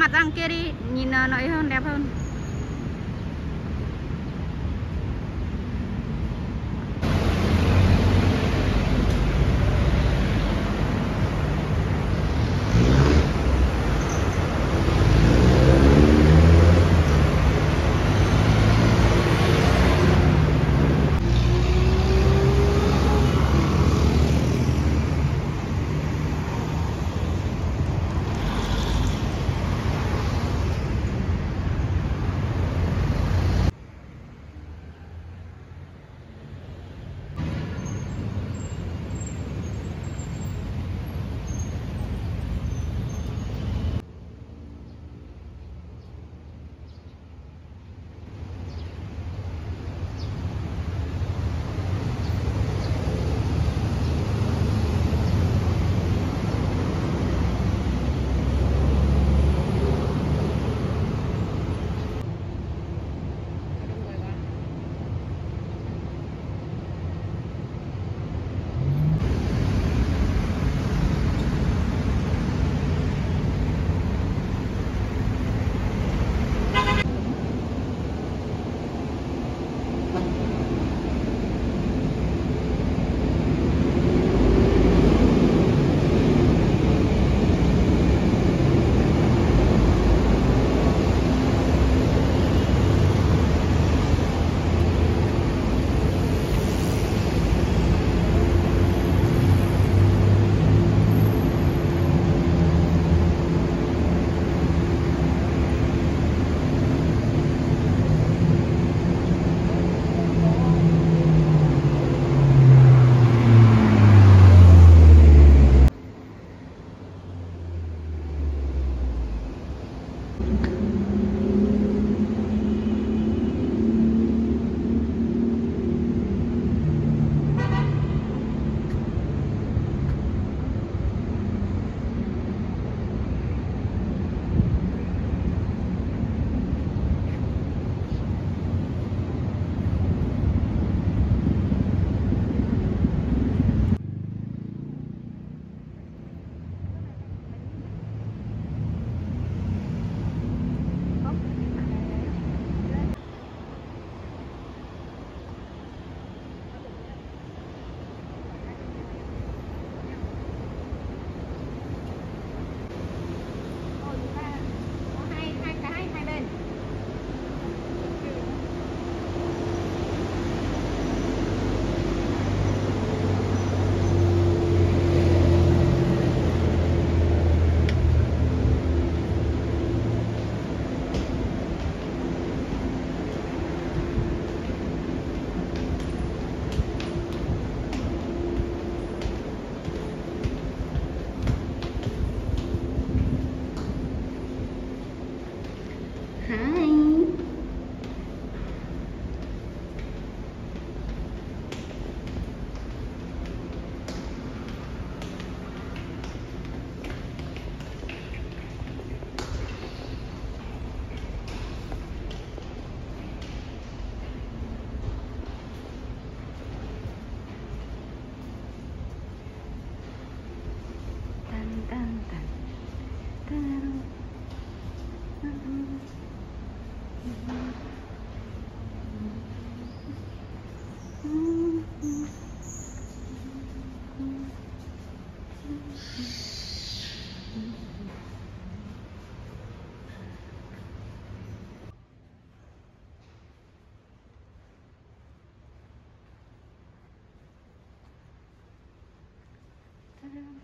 mặt răng kia đi nhìn ờ, nó hơn đẹp hơn